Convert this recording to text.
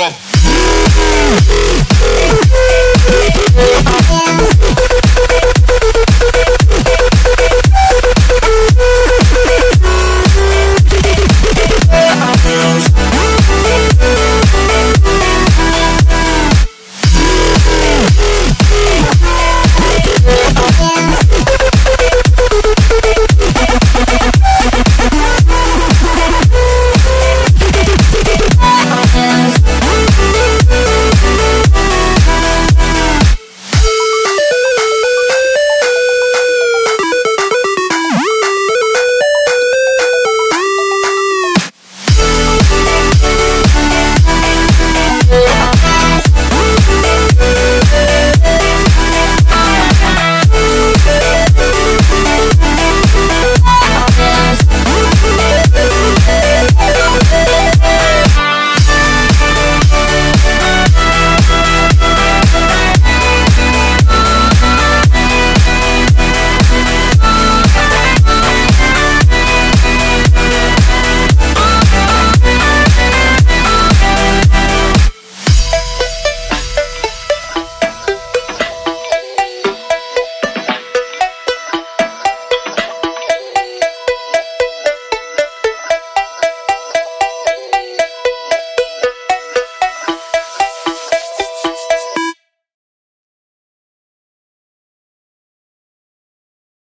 Wow.